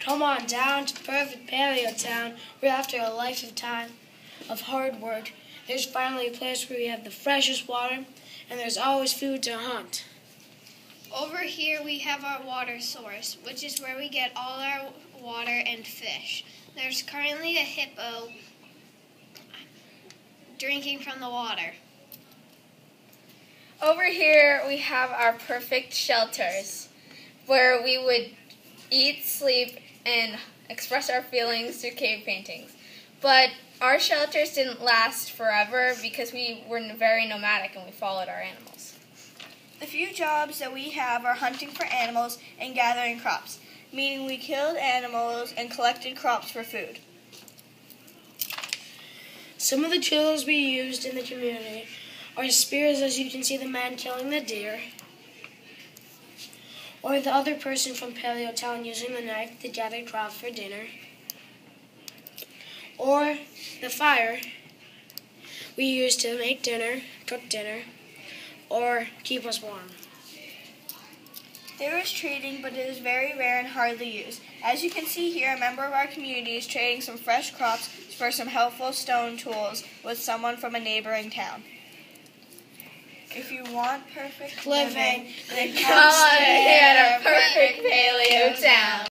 Come on down to perfect Paleo Town, where after a life of time of hard work, there's finally a place where we have the freshest water and there's always food to hunt. Over here we have our water source, which is where we get all our water and fish. There's currently a hippo drinking from the water. Over here we have our perfect shelters where we would eat, sleep, and express our feelings through cave paintings. But our shelters didn't last forever because we were very nomadic and we followed our animals. The few jobs that we have are hunting for animals and gathering crops, meaning we killed animals and collected crops for food. Some of the tools we used in the community are spears, as you can see the man killing the deer, or the other person from Paleo Town using the knife to gather crops for dinner, or the fire we use to make dinner, cook dinner, or keep us warm. There is trading, but it is very rare and hardly used. As you can see here, a member of our community is trading some fresh crops for some helpful stone tools with someone from a neighboring town. If you want perfect living, then come stay at a perfect paleo town.